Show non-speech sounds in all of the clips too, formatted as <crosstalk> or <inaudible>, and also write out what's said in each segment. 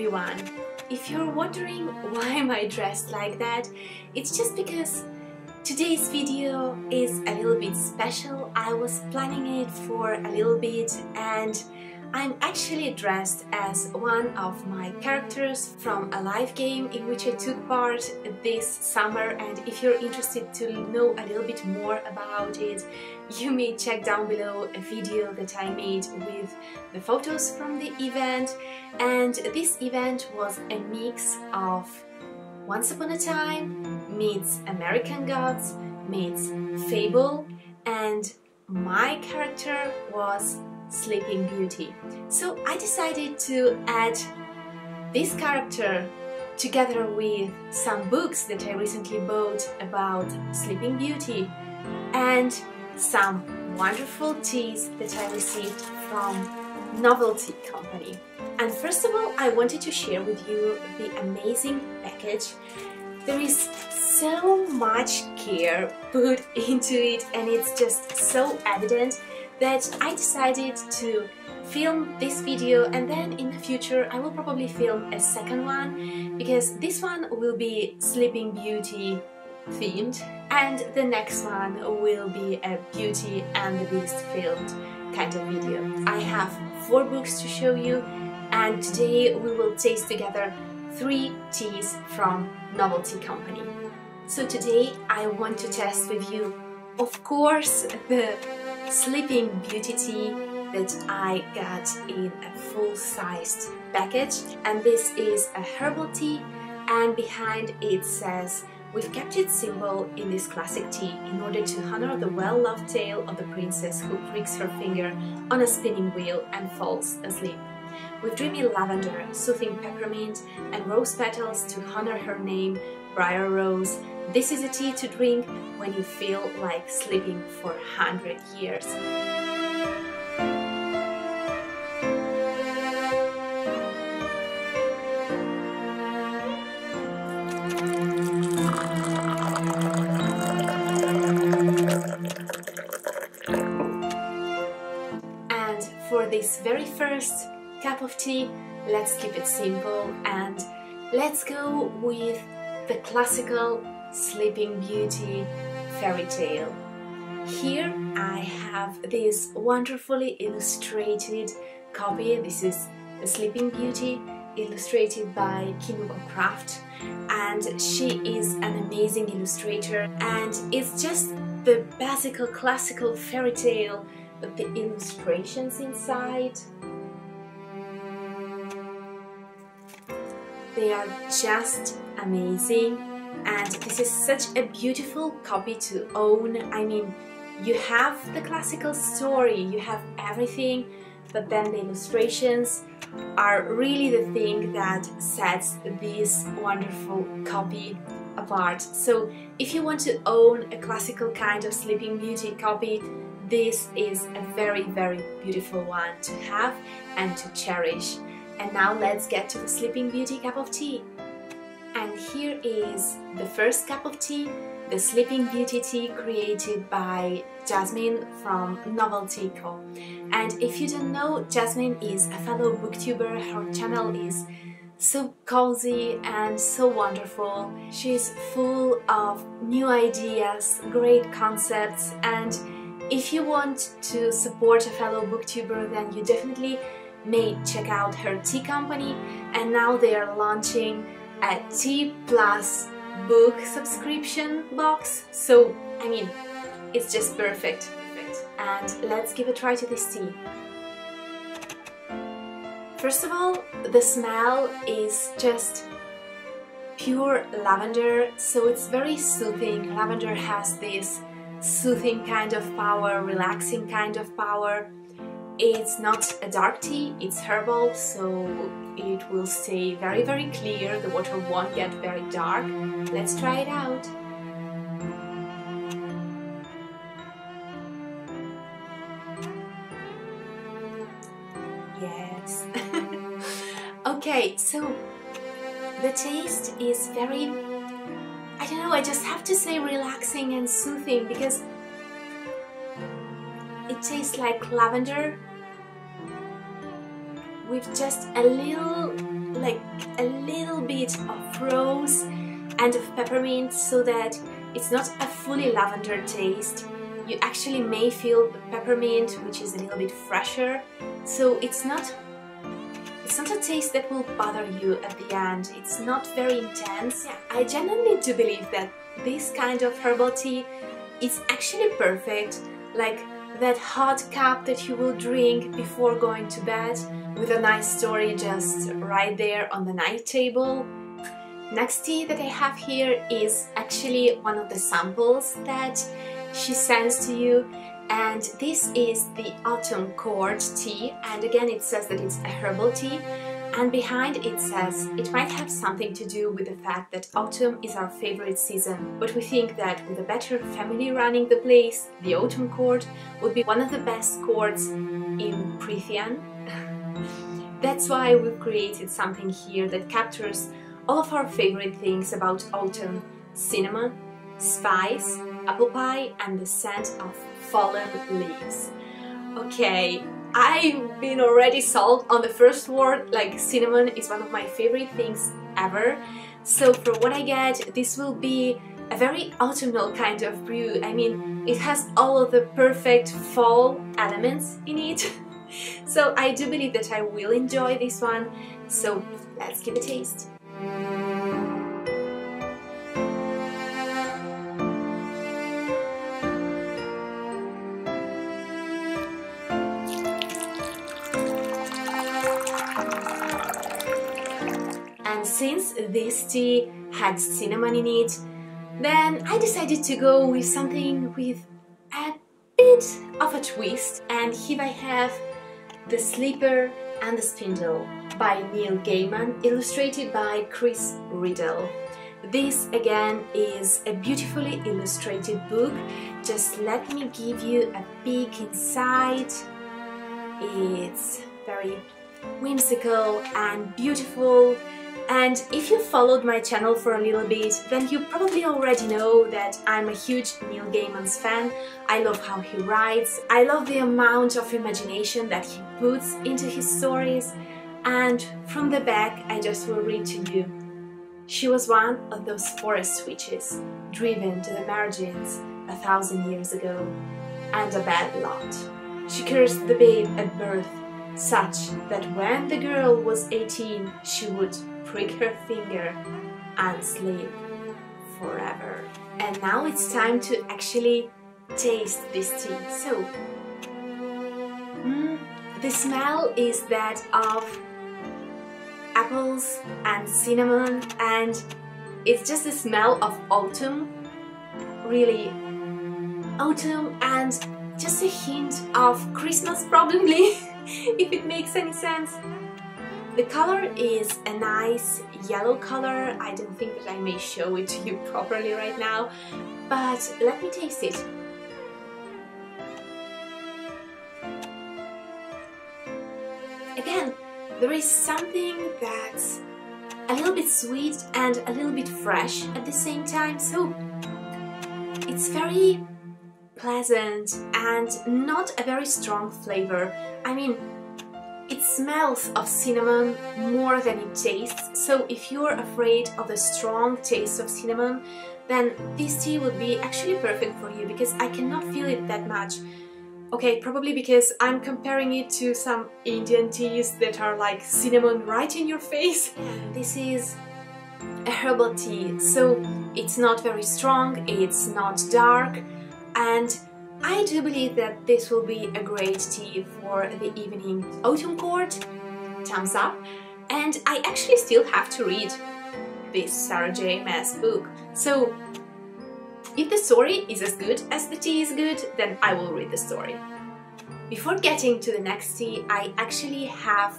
everyone! If you're wondering why am I dressed like that, it's just because today's video is a little bit special. I was planning it for a little bit and I'm actually dressed as one of my characters from a live game in which I took part this summer and if you're interested to know a little bit more about it you may check down below a video that I made with the photos from the event and this event was a mix of Once Upon a Time meets American Gods meets Fable and my character was Sleeping Beauty. So I decided to add this character together with some books that I recently bought about Sleeping Beauty and some wonderful teas that I received from NovelTea Company. And first of all, I wanted to share with you the amazing package. There is so much care put <laughs> into it and it's just so evident that I decided to film this video and then in the future I will probably film a second one because this one will be Sleeping Beauty themed and the next one will be a Beauty and the Beast filmed kind of video. I have four books to show you and today we will taste together three teas from NovelTea Company. So today I want to test with you of course the Sleeping Beauty tea that I got in a full-sized package and this is a herbal tea and behind it says We've kept it simple in this classic tea in order to honor the well-loved tale of the princess who pricks her finger on a spinning wheel and falls asleep. With dreamy lavender, soothing peppermint, and rose petals to honor her name, Briar Rose, this is a tea to drink when you feel like sleeping for 100 years. This very first cup of tea, let's keep it simple and let's go with the classical Sleeping Beauty fairy tale. Here I have this wonderfully illustrated copy. This is The Sleeping Beauty illustrated by Kinuko Craft and she is an amazing illustrator and it's just the basic classical fairy tale the illustrations inside. They are just amazing. And this is such a beautiful copy to own. I mean you have the classical story you have everything but then the illustrations are really the thing that sets this wonderful copy apart. So if you want to own a classical kind of Sleeping Beauty copy, this is a very very beautiful one to have and to cherish. And now let's get to the Sleeping Beauty cup of tea. And here is the first cup of tea the Sleeping Beauty tea created by Jasmine from NovelTea Co. And if you don't know, Jasmine is a fellow booktuber, her channel is so cozy and so wonderful. She's full of new ideas, great concepts and if you want to support a fellow booktuber then you definitely may check out her tea company. And now they are launching a Tea Plus book subscription box. So I mean it's just perfect. And let's give a try to this tea. First of all the smell is just pure lavender so it's very soothing. Lavender has this soothing kind of power relaxing kind of power it's not a dark tea, it's herbal, so it will stay very very clear, the water won't get very dark. Let's try it out. Yes. <laughs> okay, so the taste is very, I know, I just have to say relaxing and soothing because it tastes like lavender with just a little like a little bit of rose and of peppermint so that it's not a fully lavender taste. You actually may feel peppermint, which is a little bit fresher, so it's not it's not a taste that will bother you at the end. It's not very intense. I genuinely do believe that this kind of herbal tea is actually perfect, like that hot cup that you will drink before going to bed with a nice story just right there on the night table. Next tea that I have here is actually one of the samples that she sends to you and this is the autumn court tea. And again it says that it's a herbal tea. And behind it says it might have something to do with the fact that autumn is our favorite season. But we think that with a better family running the place the autumn court would be one of the best courts in Prythian <laughs> that's why we've created something here that captures all of our favorite things about autumn. Cinnamon spice apple pie and the scent of fallen leaves. Okay, I've been already sold on the first word, like cinnamon is one of my favorite things ever. So for what I get, this will be a very autumnal kind of brew. I mean, it has all of the perfect fall elements in it. <laughs> so I do believe that I will enjoy this one. So let's give it a taste. And since this tea had cinnamon in it, then I decided to go with something with a bit of a twist and here I have The Sleeper and the Spindle by Neil Gaiman, illustrated by Chris Riddell. This again is a beautifully illustrated book. Just let me give you a peek inside. It's very whimsical and beautiful and if you followed my channel for a little bit, then you probably already know that I'm a huge Neil Gaiman's fan. I love how he writes, I love the amount of imagination that he puts into his stories, and from the back I just will read to you. She was one of those forest witches, driven to the margins a thousand years ago, and a bad lot. She cursed the babe at birth, such that when the girl was 18 she would prick her finger and sleep forever. And now it's time to actually taste this tea. So, mm, the smell is that of apples and cinnamon and it's just the smell of autumn really autumn and just a hint of Christmas probably <laughs> if it makes any sense the color is a nice yellow color. I don't think that I may show it to you <laughs> properly right now, but let me taste it. Again, there is something that's a little bit sweet and a little bit fresh at the same time, so it's very pleasant and not a very strong flavor. I mean, it smells of cinnamon more than it tastes, so if you're afraid of the strong taste of cinnamon, then this tea would be actually perfect for you because I cannot feel it that much. Okay, probably because I'm comparing it to some Indian teas that are like cinnamon right in your face. This is a herbal tea, so it's not very strong, it's not dark, and I do believe that this will be a great tea for the evening. Autumn Court, thumbs up. And I actually still have to read this Sarah J Maas book. So if the story is as good as the tea is good, then I will read the story. Before getting to the next tea, I actually have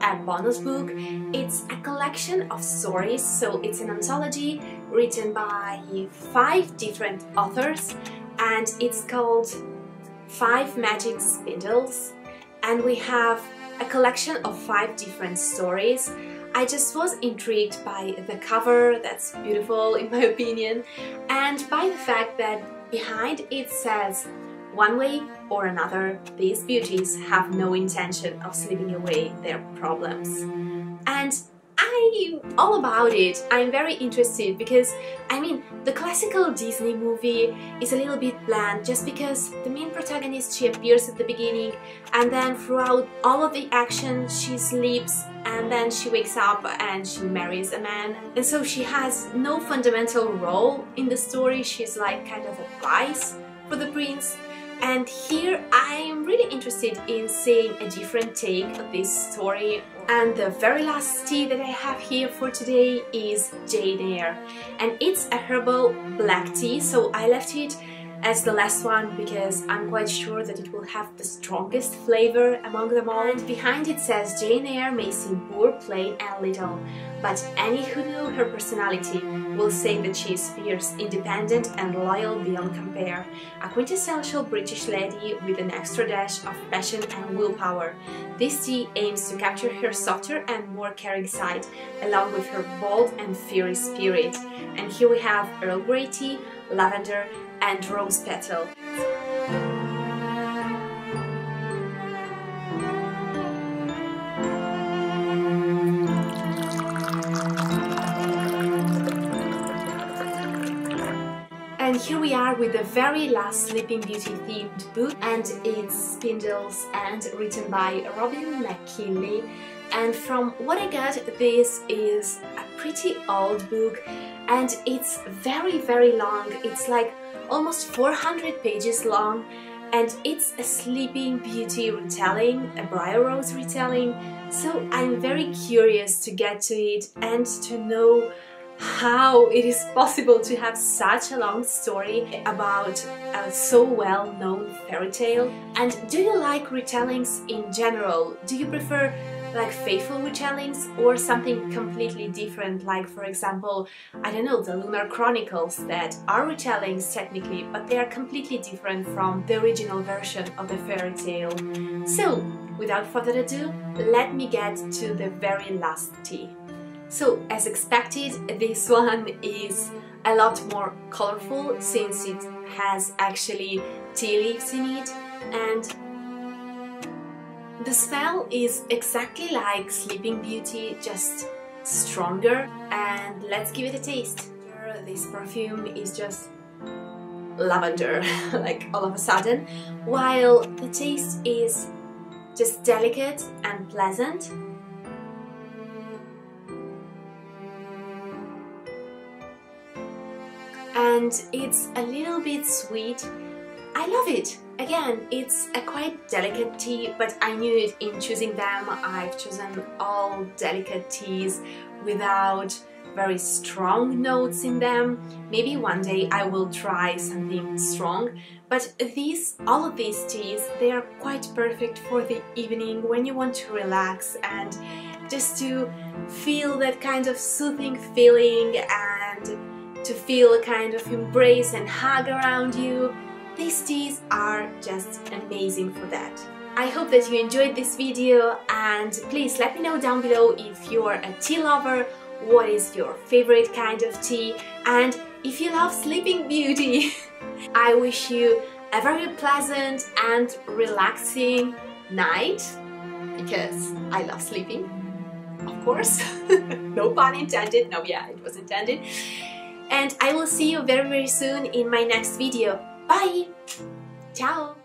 a bonus book. It's a collection of stories, so it's an anthology written by five different authors and it's called Five Magic Spindles and we have a collection of five different stories. I just was intrigued by the cover, that's beautiful in my <laughs> opinion, and by the fact that behind it says one way or another, these beauties have no intention of sleeping away their problems. And I'm all about it. I'm very interested because, I mean, the classical Disney movie is a little bit bland just because the main protagonist, she appears at the beginning and then throughout all of the action she sleeps and then she wakes up and she marries a man and so she has no fundamental role in the story, she's like kind of a prize for the prince and here I'm really interested in seeing a different take of this story. And the very last tea that I have here for today is Jane Eyre. And it's a herbal black tea so I left it as the last one because I'm quite sure that it will have the strongest flavor among them all. And behind it says Jane Eyre may seem poor, plain and little, but any who know her personality will say that she is fierce, independent and loyal beyond compare, a quintessential British lady with an extra dash of passion and willpower. This tea aims to capture her softer and more caring side, along with her bold and fiery spirit. And here we have Earl Grey tea, lavender and rose petal. And here we are with the very last Sleeping Beauty themed book and it's Spindle's End written by Robin McKinley and from what I got this is pretty old book and it's very very long it's like almost 400 pages long and it's a Sleeping Beauty retelling, a Briar Rose retelling, so I'm very curious to get to it and to know how it is possible to have such a long story about a so well-known fairy tale. And do you like retellings in general? Do you prefer like faithful retellings or something completely different like for example I don't know the Lunar Chronicles that are retellings technically but they are completely different from the original version of the fairy tale. So without further ado let me get to the very last tea. So as expected, this one is a lot more colorful since it has actually tea leaves in it and the smell is exactly like Sleeping Beauty, just stronger and let's give it a taste. This perfume is just lavender, <laughs> like all of a sudden, while the taste is just delicate and pleasant and it's a little bit sweet. I love it! Again, it's a quite delicate tea, but I knew it in choosing them. I've chosen all delicate teas without very strong notes in them. Maybe one day I will try something strong, but these, all of these teas, they are quite perfect for the evening when you want to relax and just to feel that kind of soothing feeling and to feel a kind of embrace and hug around you. These teas are just amazing for that. I hope that you enjoyed this video and please let me know down below if you're a tea lover, what is your favorite kind of tea and if you love Sleeping Beauty. <laughs> I wish you a very pleasant and relaxing night because I love sleeping, of course. <laughs> no pun intended, no yeah, it was intended and I will see you very very soon in my next video. Bye! Ciao!